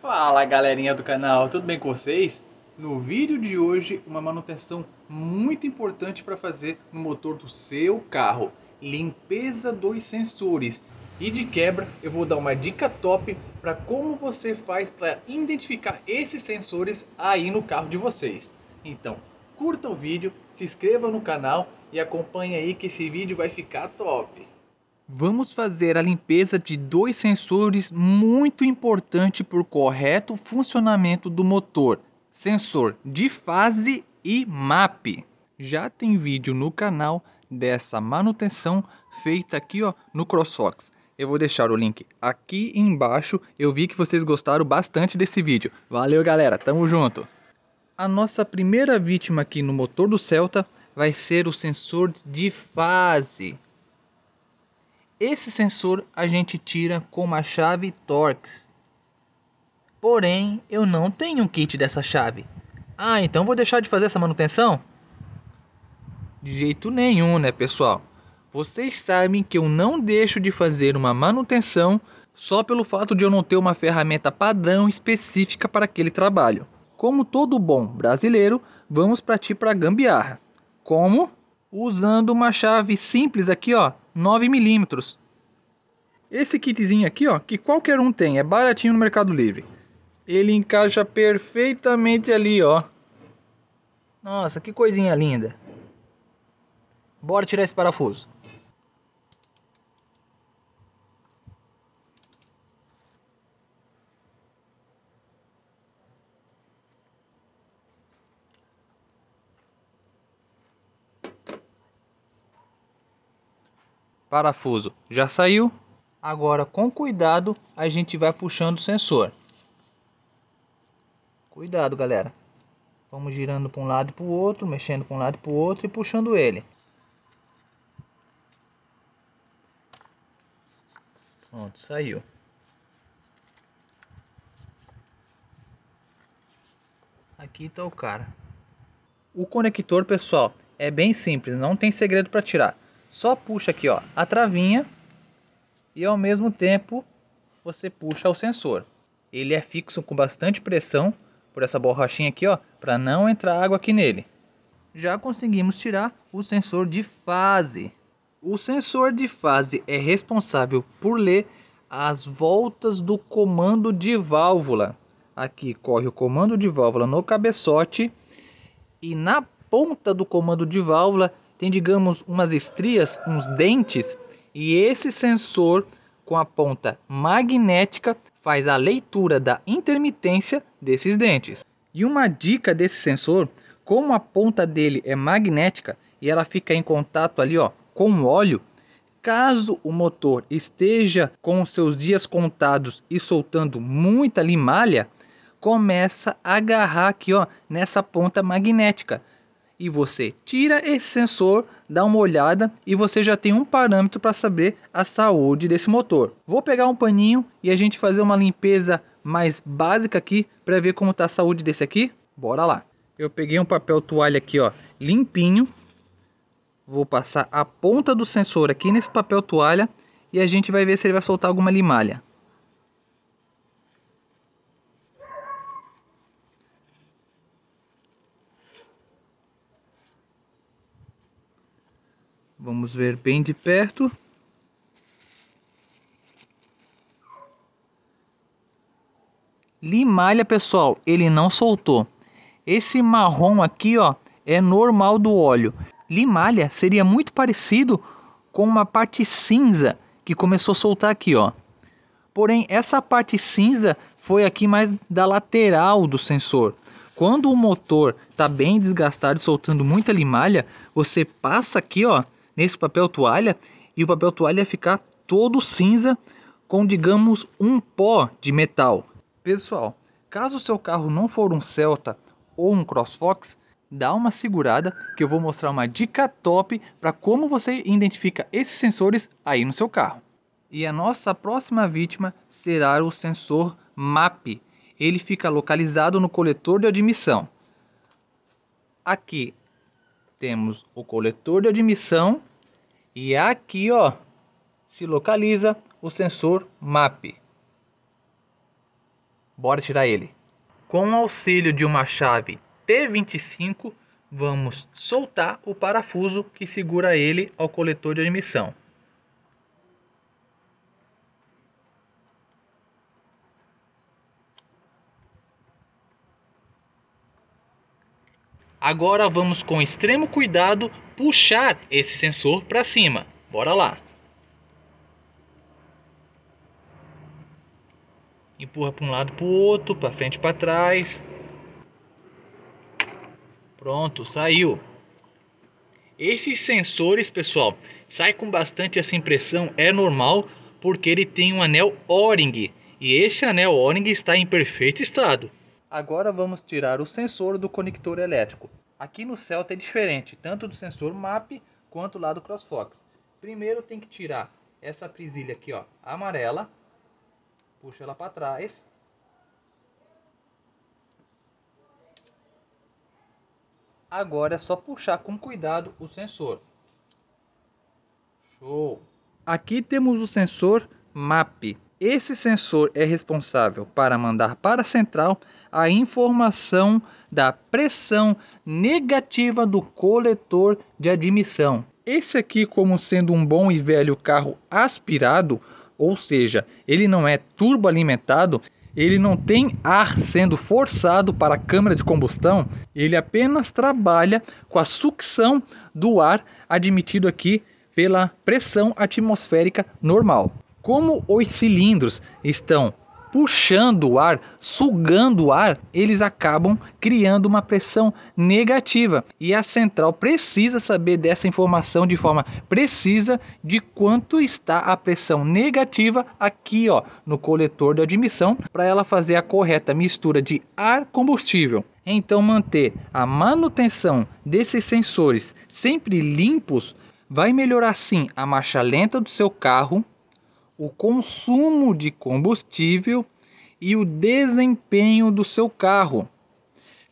Fala galerinha do canal, tudo bem com vocês? No vídeo de hoje, uma manutenção muito importante para fazer no motor do seu carro. Limpeza dos sensores. E de quebra, eu vou dar uma dica top para como você faz para identificar esses sensores aí no carro de vocês. Então, curta o vídeo, se inscreva no canal e acompanhe aí que esse vídeo vai ficar top. Vamos fazer a limpeza de dois sensores muito importante para o correto funcionamento do motor. Sensor de fase e MAP. Já tem vídeo no canal dessa manutenção feita aqui ó, no CrossFox. Eu vou deixar o link aqui embaixo. Eu vi que vocês gostaram bastante desse vídeo. Valeu galera, tamo junto. A nossa primeira vítima aqui no motor do Celta vai ser o sensor de fase. Esse sensor a gente tira com uma chave Torx. Porém, eu não tenho um kit dessa chave. Ah, então vou deixar de fazer essa manutenção? De jeito nenhum, né, pessoal? Vocês sabem que eu não deixo de fazer uma manutenção só pelo fato de eu não ter uma ferramenta padrão específica para aquele trabalho. Como todo bom brasileiro, vamos partir para gambiarra. Como? Usando uma chave simples aqui, ó, 9 milímetros. Esse kitzinho aqui, ó, que qualquer um tem, é baratinho no Mercado Livre. Ele encaixa perfeitamente ali, ó. Nossa, que coisinha linda. Bora tirar esse parafuso. Parafuso já saiu. Agora, com cuidado, a gente vai puxando o sensor. Cuidado, galera. Vamos girando para um lado e para o outro, mexendo para um lado e para o outro e puxando ele. Pronto, saiu. Aqui está o cara. O conector, pessoal, é bem simples, não tem segredo para tirar. Só puxa aqui, ó, a travinha e ao mesmo tempo você puxa o sensor. Ele é fixo com bastante pressão por essa borrachinha aqui, ó, para não entrar água aqui nele. Já conseguimos tirar o sensor de fase. O sensor de fase é responsável por ler as voltas do comando de válvula. Aqui corre o comando de válvula no cabeçote e na ponta do comando de válvula tem, digamos, umas estrias, uns dentes, e esse sensor com a ponta magnética faz a leitura da intermitência desses dentes. E uma dica desse sensor, como a ponta dele é magnética e ela fica em contato ali, ó, com o óleo, caso o motor esteja com seus dias contados e soltando muita limalha, começa a agarrar aqui, ó, nessa ponta magnética e você tira esse sensor, dá uma olhada e você já tem um parâmetro para saber a saúde desse motor. Vou pegar um paninho e a gente fazer uma limpeza mais básica aqui para ver como está a saúde desse aqui. Bora lá. Eu peguei um papel toalha aqui, ó, limpinho. Vou passar a ponta do sensor aqui nesse papel toalha e a gente vai ver se ele vai soltar alguma limalha. Vamos ver bem de perto. Limalha, pessoal, ele não soltou. Esse marrom aqui, ó, é normal do óleo. Limalha seria muito parecido com uma parte cinza que começou a soltar aqui, ó. Porém, essa parte cinza foi aqui mais da lateral do sensor. Quando o motor está bem desgastado soltando muita limalha, você passa aqui, ó, nesse papel toalha e o papel toalha ficar todo cinza com, digamos, um pó de metal. Pessoal, caso o seu carro não for um Celta ou um CrossFox, dá uma segurada que eu vou mostrar uma dica top para como você identifica esses sensores aí no seu carro. E a nossa próxima vítima será o sensor MAP. Ele fica localizado no coletor de admissão. Aqui temos o coletor de admissão e aqui, ó, se localiza o sensor MAP. Bora tirar ele. Com o auxílio de uma chave T25, vamos soltar o parafuso que segura ele ao coletor de admissão. Agora vamos com extremo cuidado puxar esse sensor para cima. Bora lá. Empurra para um lado para o outro, para frente para trás. Pronto, saiu. Esses sensores, pessoal, sai com bastante essa impressão, é normal, porque ele tem um anel O-ring. E esse anel O-ring está em perfeito estado. Agora vamos tirar o sensor do conector elétrico. Aqui no Celta é diferente, tanto do sensor MAP quanto lá do CrossFox. Primeiro tem que tirar essa presilha aqui, ó, amarela. Puxa ela para trás. Agora é só puxar com cuidado o sensor. Show! Aqui temos o sensor MAP. Esse sensor é responsável para mandar para a central a informação da pressão negativa do coletor de admissão. Esse aqui, como sendo um bom e velho carro aspirado, ou seja, ele não é turboalimentado, ele não tem ar sendo forçado para a câmara de combustão, ele apenas trabalha com a sucção do ar admitido aqui pela pressão atmosférica normal. Como os cilindros estão puxando o ar, sugando o ar, eles acabam criando uma pressão negativa. E a central precisa saber dessa informação de forma precisa de quanto está a pressão negativa aqui, ó, no coletor de admissão, para ela fazer a correta mistura de ar combustível. Então manter a manutenção desses sensores sempre limpos vai melhorar sim a marcha lenta do seu carro, o consumo de combustível e o desempenho do seu carro,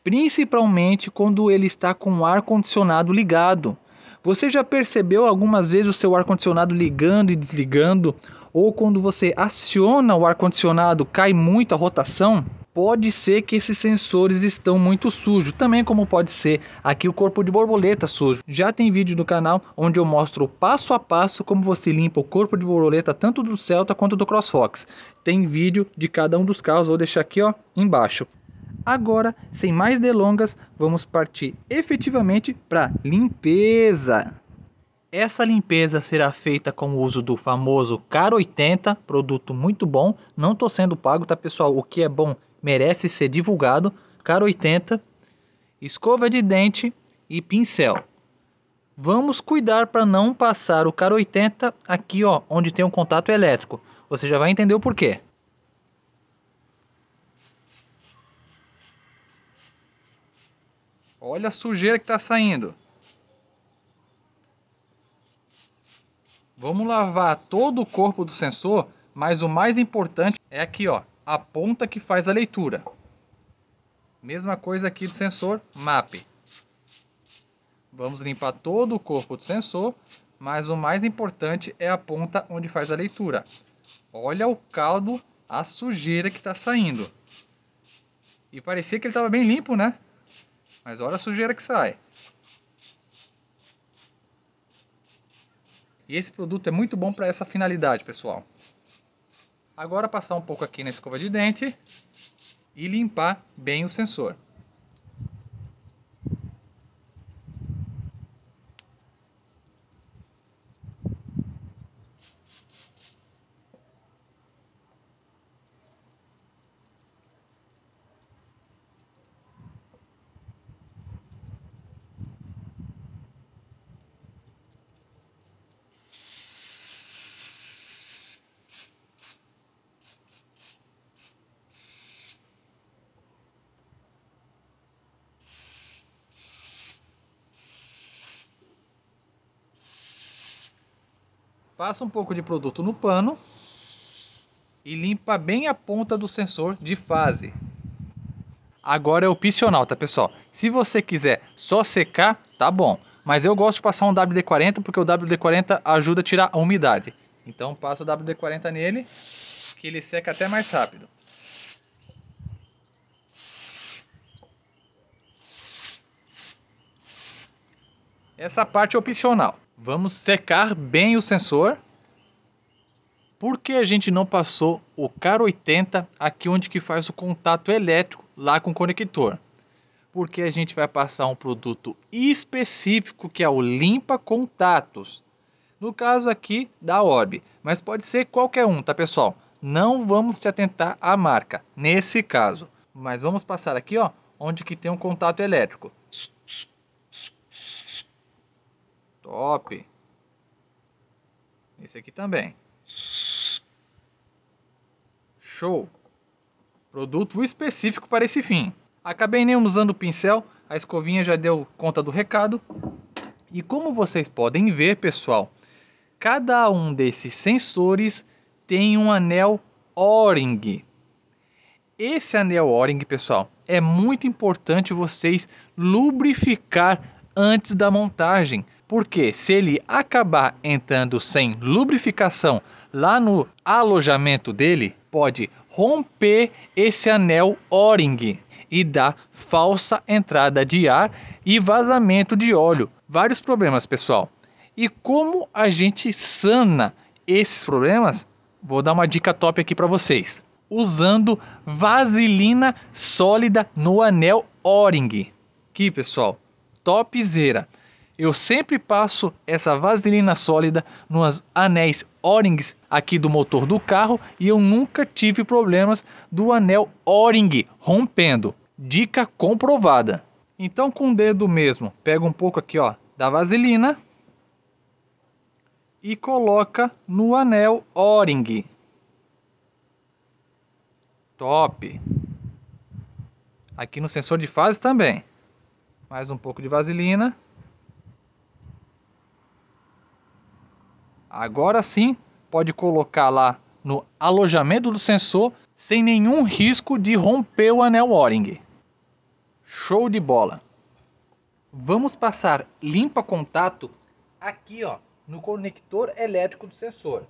principalmente quando ele está com o ar condicionado ligado. Você já percebeu algumas vezes o seu ar condicionado ligando e desligando? Ou quando você aciona o ar condicionado, cai muito a rotação? pode ser que esses sensores estão muito sujos, também como pode ser aqui o corpo de borboleta sujo. Já tem vídeo no canal onde eu mostro passo a passo como você limpa o corpo de borboleta tanto do Celta quanto do CrossFox. Tem vídeo de cada um dos carros, vou deixar aqui ó, embaixo. Agora, sem mais delongas, vamos partir efetivamente para limpeza. Essa limpeza será feita com o uso do famoso Car 80, produto muito bom. Não estou sendo pago, tá pessoal? O que é bom merece ser divulgado, cara 80, escova de dente e pincel. Vamos cuidar para não passar o cara 80 aqui, ó, onde tem um contato elétrico. Você já vai entender o porquê. Olha a sujeira que está saindo. Vamos lavar todo o corpo do sensor, mas o mais importante é aqui, ó, a ponta que faz a leitura. Mesma coisa aqui do sensor MAP. Vamos limpar todo o corpo do sensor, mas o mais importante é a ponta onde faz a leitura. Olha o caldo, a sujeira que está saindo. E parecia que ele estava bem limpo, né? Mas olha a sujeira que sai. E esse produto é muito bom para essa finalidade, pessoal. Agora passar um pouco aqui na escova de dente e limpar bem o sensor. Passa um pouco de produto no pano e limpa bem a ponta do sensor de fase. Agora é opcional, tá pessoal? Se você quiser só secar, tá bom. Mas eu gosto de passar um WD-40 porque o WD-40 ajuda a tirar a umidade. Então passo o WD-40 nele, que ele seca até mais rápido. Essa parte é opcional. Vamos secar bem o sensor. Por que a gente não passou o CAR 80 aqui onde que faz o contato elétrico lá com o conector? Porque a gente vai passar um produto específico que é o limpa contatos. No caso aqui da Orb, mas pode ser qualquer um, tá pessoal? Não vamos se atentar à marca nesse caso, mas vamos passar aqui, ó, onde que tem um contato elétrico. Top. Esse aqui também. Show. Produto específico para esse fim. Acabei nem usando o pincel, a escovinha já deu conta do recado. E como vocês podem ver, pessoal, cada um desses sensores tem um anel O-ring. Esse anel O-ring, pessoal, é muito importante vocês lubrificar antes da montagem porque se ele acabar entrando sem lubrificação lá no alojamento dele, pode romper esse anel O-ring e dar falsa entrada de ar e vazamento de óleo. Vários problemas, pessoal. E como a gente sana esses problemas? Vou dar uma dica top aqui para vocês. Usando vaselina sólida no anel O-ring. Aqui, pessoal, topzera. Eu sempre passo essa vaselina sólida nos anéis O-rings aqui do motor do carro e eu nunca tive problemas do anel O-ring rompendo. Dica comprovada. Então com o dedo mesmo, pega um pouco aqui ó da vaselina e coloca no anel O-ring. Top. Aqui no sensor de fase também. Mais um pouco de vaselina. Agora sim, pode colocar lá no alojamento do sensor sem nenhum risco de romper o anel O-ring. Show de bola! Vamos passar limpa contato aqui ó, no conector elétrico do sensor.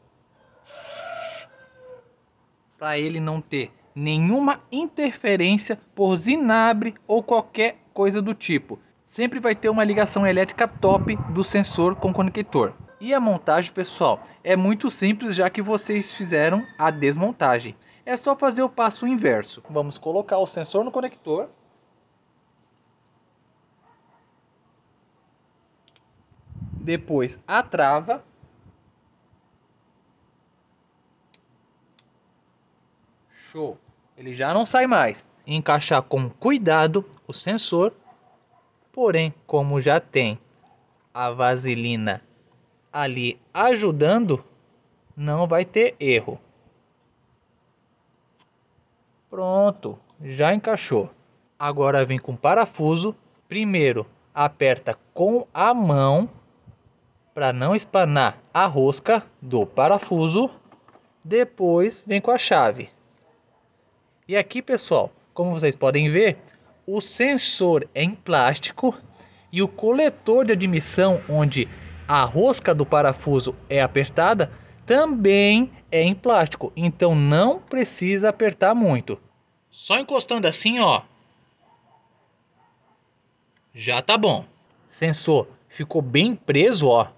Para ele não ter nenhuma interferência por zinabre ou qualquer coisa do tipo. Sempre vai ter uma ligação elétrica top do sensor com conector. E a montagem, pessoal, é muito simples já que vocês fizeram a desmontagem. É só fazer o passo inverso. Vamos colocar o sensor no conector. Depois a trava. Show. Ele já não sai mais. Encaixar com cuidado o sensor. Porém, como já tem a vaselina ali ajudando, não vai ter erro. Pronto, já encaixou. Agora vem com parafuso. Primeiro aperta com a mão para não espanar a rosca do parafuso. Depois vem com a chave. E aqui, pessoal, como vocês podem ver, o sensor é em plástico e o coletor de admissão onde a rosca do parafuso é apertada, também é em plástico, então não precisa apertar muito. Só encostando assim, ó. Já tá bom. Sensor ficou bem preso, ó.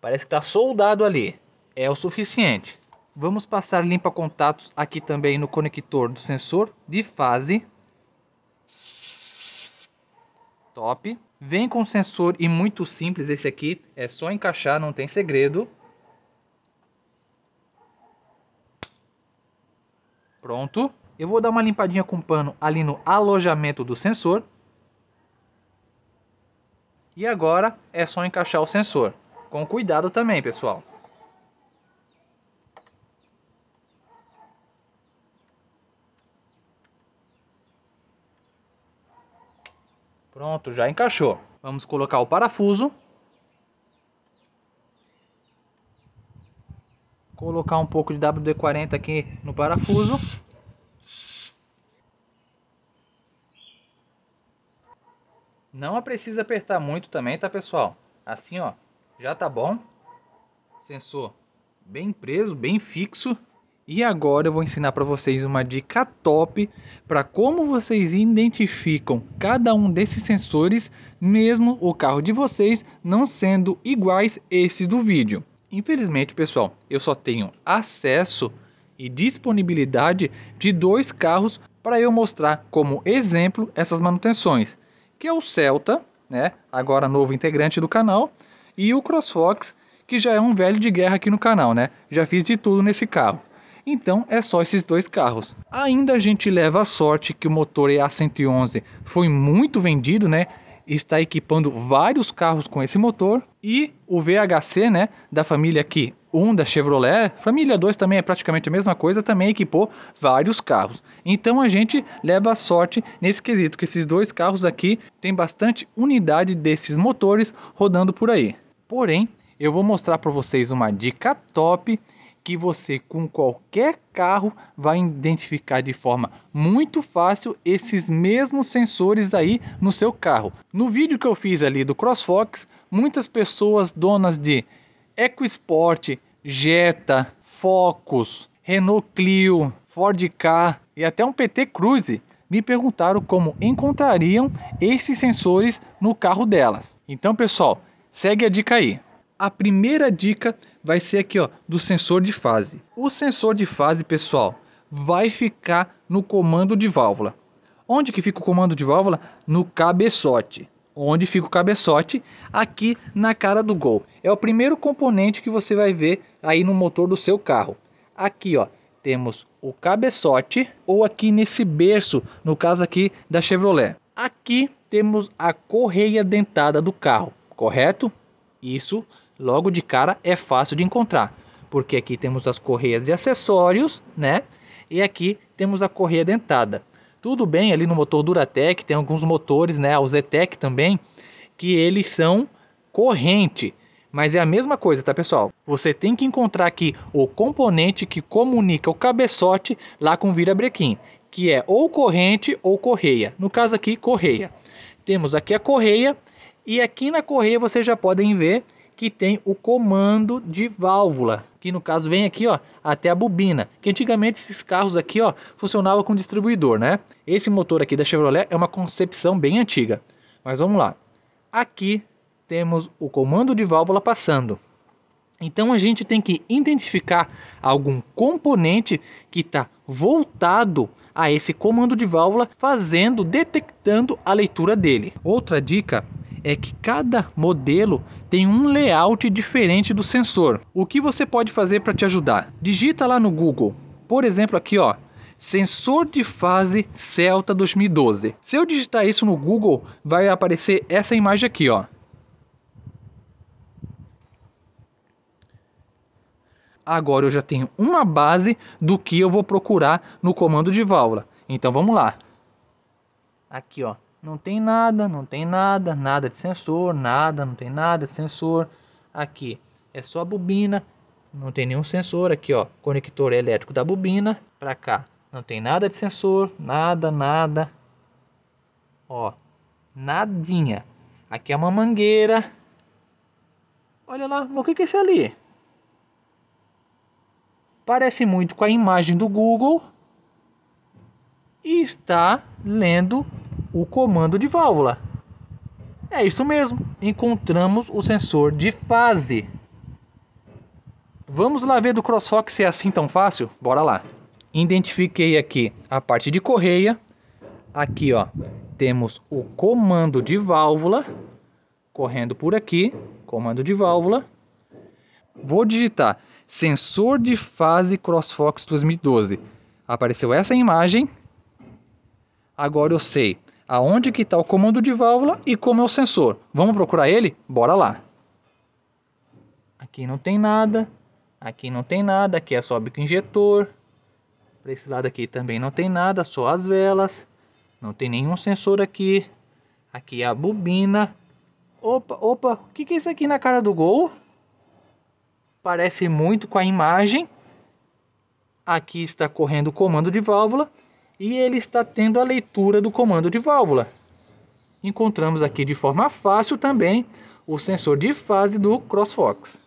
Parece que tá soldado ali. É o suficiente. Vamos passar limpa contatos aqui também no conector do sensor de fase. Top. Vem com sensor e muito simples esse aqui. É só encaixar, não tem segredo. Pronto. Eu vou dar uma limpadinha com pano ali no alojamento do sensor. E agora é só encaixar o sensor. Com cuidado também, pessoal. Pronto, já encaixou. Vamos colocar o parafuso. Colocar um pouco de WD-40 aqui no parafuso. Não precisa apertar muito também, tá pessoal? Assim ó, já tá bom. Sensor bem preso, bem fixo. E agora eu vou ensinar para vocês uma dica top para como vocês identificam cada um desses sensores, mesmo o carro de vocês não sendo iguais esses do vídeo. Infelizmente, pessoal, eu só tenho acesso e disponibilidade de dois carros para eu mostrar como exemplo essas manutenções, que é o Celta, né, agora novo integrante do canal, e o CrossFox, que já é um velho de guerra aqui no canal, né? Já fiz de tudo nesse carro. Então é só esses dois carros. Ainda a gente leva a sorte que o motor EA111 foi muito vendido, né? Está equipando vários carros com esse motor e o VHC, né, da família aqui, um da Chevrolet, família 2 também é praticamente a mesma coisa, também equipou vários carros. Então a gente leva a sorte nesse quesito que esses dois carros aqui tem bastante unidade desses motores rodando por aí. Porém, eu vou mostrar para vocês uma dica top que você com qualquer carro vai identificar de forma muito fácil esses mesmos sensores aí no seu carro. No vídeo que eu fiz ali do CrossFox, muitas pessoas donas de EcoSport, Jetta, Focus, Renault Clio, Ford Ka e até um PT Cruze me perguntaram como encontrariam esses sensores no carro delas. Então, pessoal, segue a dica aí. A primeira dica vai ser aqui, ó, do sensor de fase. O sensor de fase, pessoal, vai ficar no comando de válvula. Onde que fica o comando de válvula? No cabeçote. Onde fica o cabeçote? Aqui na cara do Gol. É o primeiro componente que você vai ver aí no motor do seu carro. Aqui, ó, temos o cabeçote ou aqui nesse berço, no caso aqui da Chevrolet. Aqui temos a correia dentada do carro, correto? Isso logo de cara é fácil de encontrar, porque aqui temos as correias de acessórios, né? E aqui temos a correia dentada. Tudo bem, ali no motor Duratec tem alguns motores, né? O Zetec também, que eles são corrente. Mas é a mesma coisa, tá pessoal? Você tem que encontrar aqui o componente que comunica o cabeçote lá com o virabrequim, que é ou corrente ou correia. No caso aqui, correia. Temos aqui a correia e aqui na correia vocês já podem ver que tem o comando de válvula, que no caso vem aqui, ó, até a bobina, que antigamente esses carros aqui, ó, funcionava com distribuidor, né? Esse motor aqui da Chevrolet é uma concepção bem antiga. Mas vamos lá. Aqui temos o comando de válvula passando. Então a gente tem que identificar algum componente que está voltado a esse comando de válvula, fazendo, detectando a leitura dele. Outra dica é que cada modelo tem um layout diferente do sensor. O que você pode fazer para te ajudar? Digita lá no Google. Por exemplo, aqui ó, sensor de fase Celta 2012. Se eu digitar isso no Google, vai aparecer essa imagem aqui, ó. Agora eu já tenho uma base do que eu vou procurar no comando de válvula. Então vamos lá. Aqui, ó, não tem nada, não tem nada, nada de sensor, nada, não tem nada de sensor. Aqui é só a bobina, não tem nenhum sensor. Aqui, ó, conector elétrico da bobina. Para cá, não tem nada de sensor, nada, nada. Ó, nadinha. Aqui é uma mangueira. Olha lá, o que, que é esse ali? Parece muito com a imagem do Google e está lendo o comando de válvula. É isso mesmo, encontramos o sensor de fase. Vamos lá ver do CrossFox se é assim tão fácil? Bora lá. Identifiquei aqui a parte de correia. Aqui ó, temos o comando de válvula correndo por aqui, comando de válvula. Vou digitar sensor de fase CrossFox 2012. Apareceu essa imagem. Agora eu sei aonde que está o comando de válvula e como é o sensor. Vamos procurar ele? Bora lá. Aqui não tem nada. Aqui não tem nada. Aqui é só bico injetor. Para esse lado aqui também não tem nada, só as velas. Não tem nenhum sensor aqui. Aqui é a bobina. Opa, opa, o que, que é isso aqui na cara do gol? Parece muito com a imagem. Aqui está correndo o comando de válvula e ele está tendo a leitura do comando de válvula. Encontramos aqui de forma fácil também o sensor de fase do CrossFox.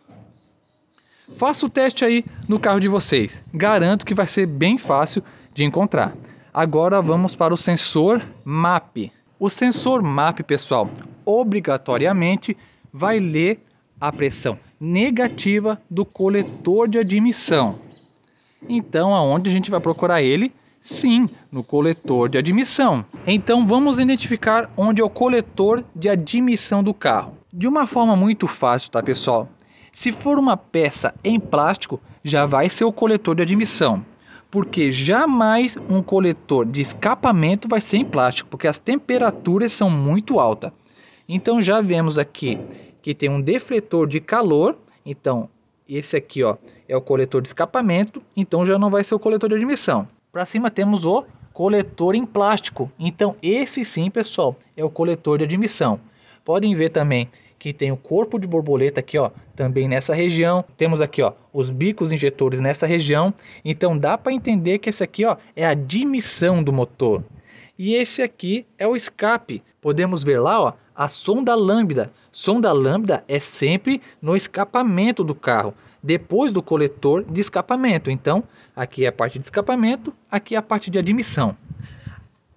Faça o teste aí no carro de vocês. Garanto que vai ser bem fácil de encontrar. Agora vamos para o sensor MAP. O sensor MAP, pessoal, obrigatoriamente vai ler a pressão negativa do coletor de admissão. Então, aonde a gente vai procurar ele? Sim, no coletor de admissão. Então, vamos identificar onde é o coletor de admissão do carro. De uma forma muito fácil, tá, pessoal? Se for uma peça em plástico, já vai ser o coletor de admissão. Porque jamais um coletor de escapamento vai ser em plástico, porque as temperaturas são muito altas. Então já vemos aqui que tem um defletor de calor. Então, esse aqui ó, é o coletor de escapamento, então já não vai ser o coletor de admissão. Para cima temos o coletor em plástico. Então, esse sim, pessoal, é o coletor de admissão. Podem ver também que tem o corpo de borboleta aqui, ó, também nessa região. Temos aqui, ó, os bicos injetores nessa região. Então dá para entender que esse aqui, ó, é a admissão do motor. E esse aqui é o escape. Podemos ver lá, ó, a sonda lambda. Sonda lambda é sempre no escapamento do carro, depois do coletor de escapamento. Então, aqui é a parte de escapamento, aqui é a parte de admissão.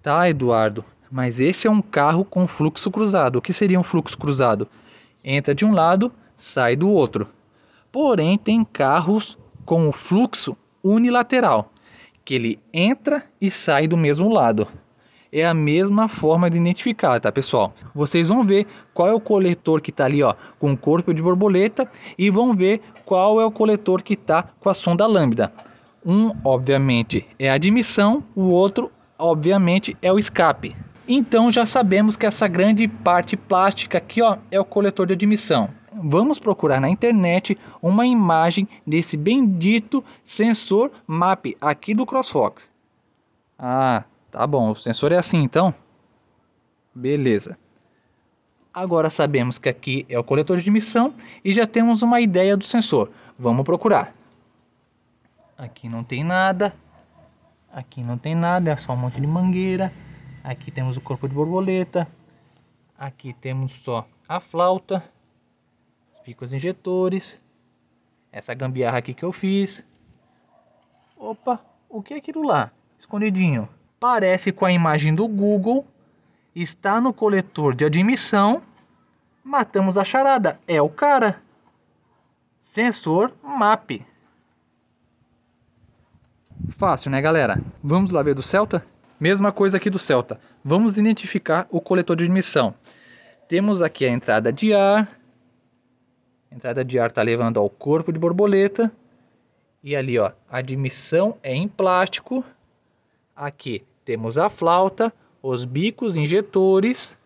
Tá, Eduardo, mas esse é um carro com fluxo cruzado. O que seria um fluxo cruzado? Entra de um lado, sai do outro. Porém, tem carros com o fluxo unilateral, que ele entra e sai do mesmo lado é a mesma forma de identificar, tá pessoal? Vocês vão ver qual é o coletor que está ali ó, com o corpo de borboleta e vão ver qual é o coletor que está com a sonda lambda. Um, obviamente, é a admissão, o outro, obviamente, é o escape. Então já sabemos que essa grande parte plástica aqui ó, é o coletor de admissão. Vamos procurar na internet uma imagem desse bendito sensor MAP aqui do CrossFox. Ah, Tá bom, o sensor é assim então? Beleza. Agora sabemos que aqui é o coletor de emissão e já temos uma ideia do sensor. Vamos procurar. Aqui não tem nada. Aqui não tem nada, é só um monte de mangueira. Aqui temos o corpo de borboleta. Aqui temos só a flauta, os picos injetores, essa gambiarra aqui que eu fiz. Opa, o que é aquilo lá? Escondidinho parece com a imagem do Google, está no coletor de admissão, matamos a charada, é o cara. Sensor MAP. Fácil, né, galera? Vamos lá ver do Celta? Mesma coisa aqui do Celta. Vamos identificar o coletor de admissão. Temos aqui a entrada de ar. A entrada de ar está levando ao corpo de borboleta. E ali, ó, admissão é em plástico. Aqui temos a flauta, os bicos injetores.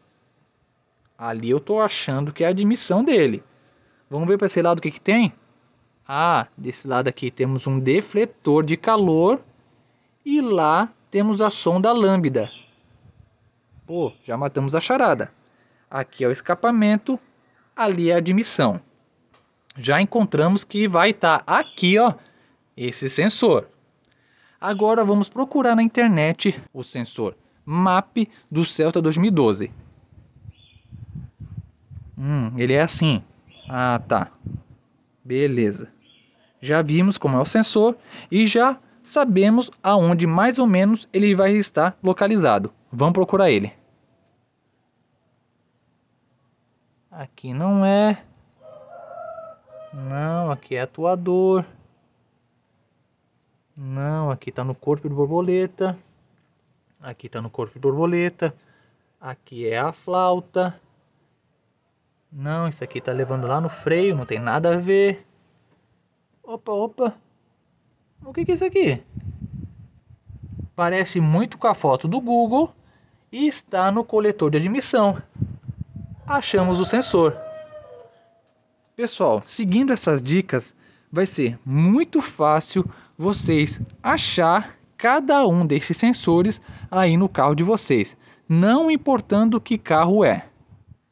Ali eu estou achando que é a admissão dele. Vamos ver para esse lado o que, que tem? Ah, desse lado aqui temos um defletor de calor. E lá temos a sonda lambda. Pô, já matamos a charada. Aqui é o escapamento, ali é a admissão. Já encontramos que vai estar tá aqui, ó, esse sensor. Agora vamos procurar na internet o sensor MAP do Celta 2012. Hum, ele é assim. Ah, tá. Beleza. Já vimos como é o sensor e já sabemos aonde mais ou menos ele vai estar localizado. Vamos procurar ele. Aqui não é. Não, aqui é atuador. Não, aqui está no corpo de borboleta. Aqui está no corpo de borboleta. Aqui é a flauta. Não, isso aqui está levando lá no freio, não tem nada a ver. Opa, opa. O que, que é isso aqui? Parece muito com a foto do Google e está no coletor de admissão. Achamos o sensor. Pessoal, seguindo essas dicas, vai ser muito fácil vocês achar cada um desses sensores aí no carro de vocês, não importando que carro é.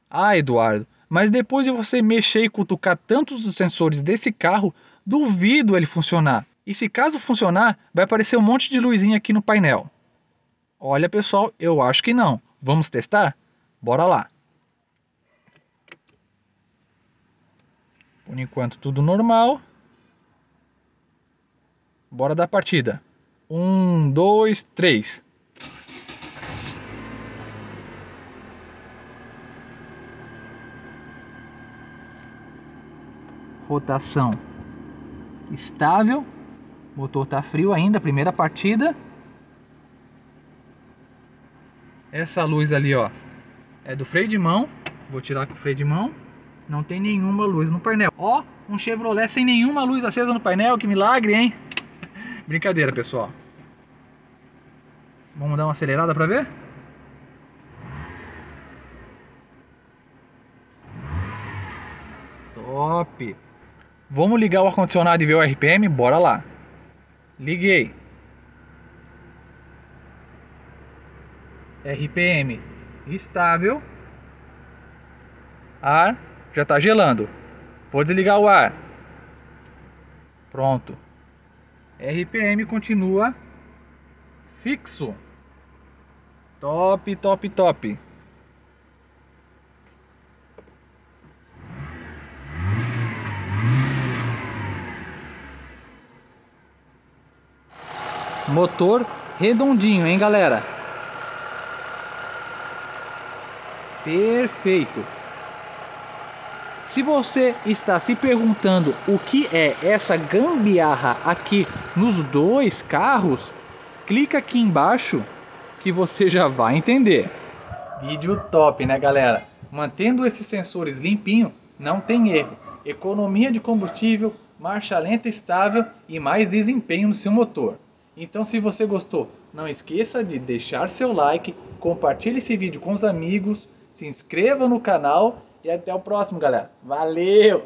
Ah, Eduardo, mas depois de você mexer e cutucar tantos os sensores desse carro, duvido ele funcionar. E se caso funcionar, vai aparecer um monte de luzinha aqui no painel. Olha, pessoal, eu acho que não. Vamos testar? Bora lá. Por enquanto tudo normal. Bora dar partida. Um, dois, três. Rotação estável. Motor tá frio ainda, primeira partida. Essa luz ali, ó, é do freio de mão. Vou tirar com o freio de mão. Não tem nenhuma luz no painel. Ó, um Chevrolet sem nenhuma luz acesa no painel. Que milagre, hein? Brincadeira, pessoal. Vamos dar uma acelerada para ver? Top! Vamos ligar o ar-condicionado e ver o RPM? Bora lá. Liguei. RPM estável. Ar já está gelando. Vou desligar o ar. Pronto. RPM continua fixo. Top, top, top. Motor redondinho, hein, galera? Perfeito. Se você está se perguntando o que é essa gambiarra aqui nos dois carros, clica aqui embaixo que você já vai entender. Vídeo top, né, galera? Mantendo esses sensores limpinho, não tem erro. Economia de combustível, marcha lenta estável e mais desempenho no seu motor. Então se você gostou, não esqueça de deixar seu like, compartilhe esse vídeo com os amigos, se inscreva no canal e até o próximo galera. Valeu!